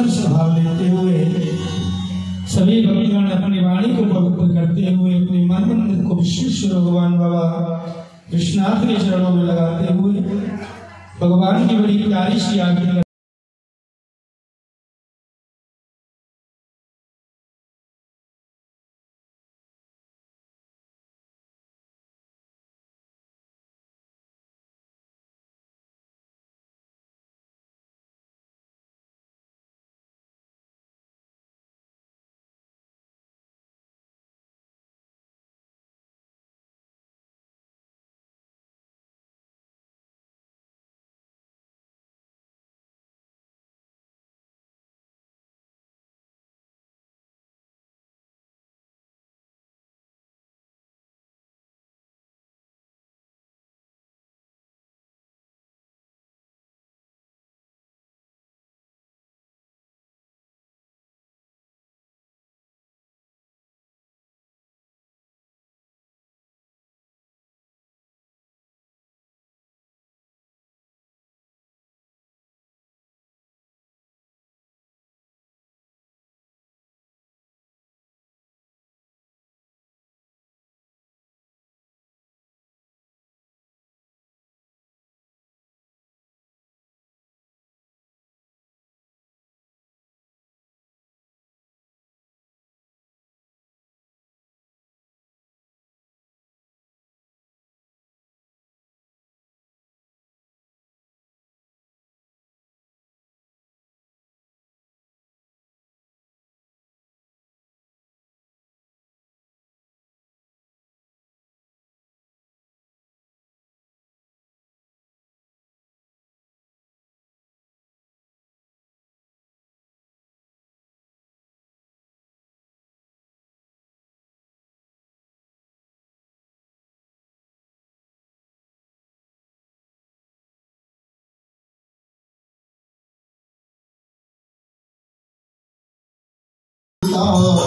आदर्श भाव लेते हुए सभी भक्तगण अपनी वाणी को पवित्र करते हुए अपने मन मंदिर को विश्वेश्वर भगवान बाबा विश्वनाथ के चरणों में लगाते हुए भगवान की बड़ी प्यारी सी आज्ञा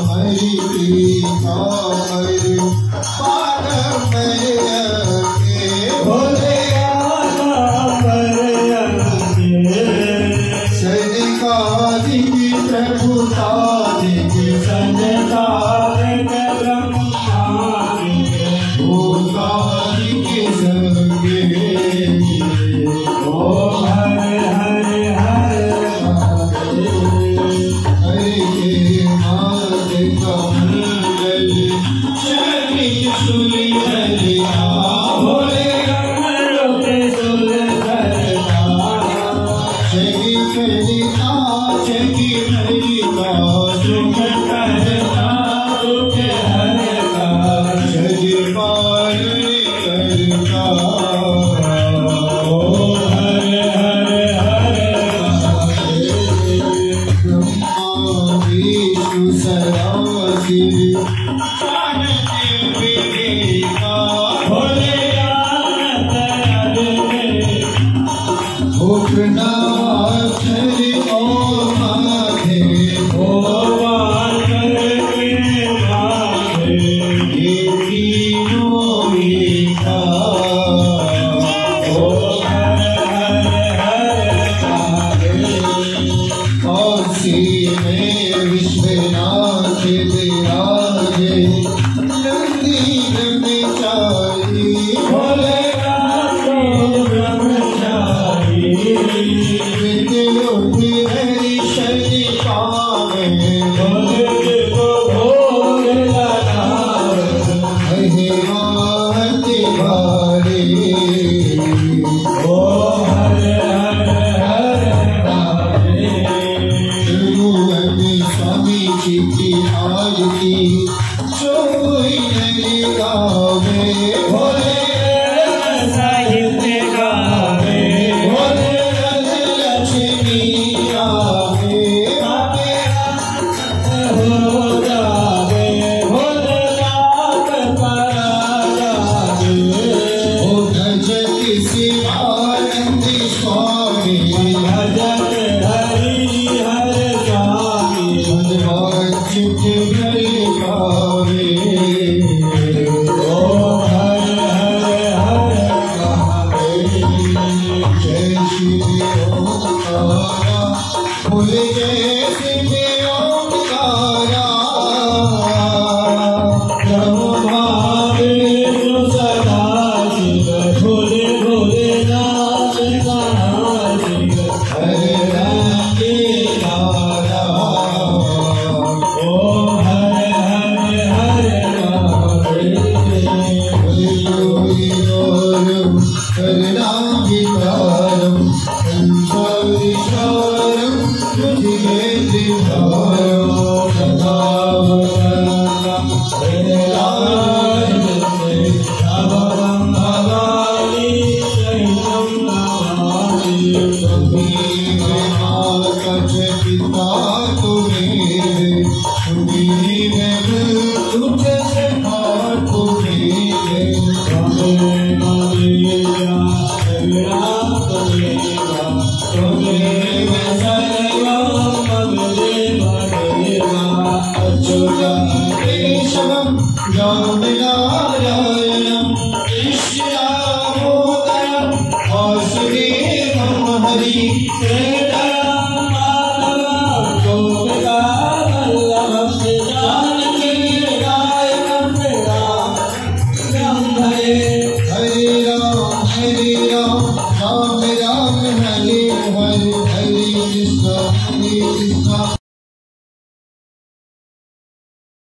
हरि हरि पागल में सुलिता भो सुलि चलिता चिखा सुल हर कल हरे हरे हरी सुर 你。Oh, are Hare Hare जय जय गावयो गावचनं जयलाय नसि गावम भवाली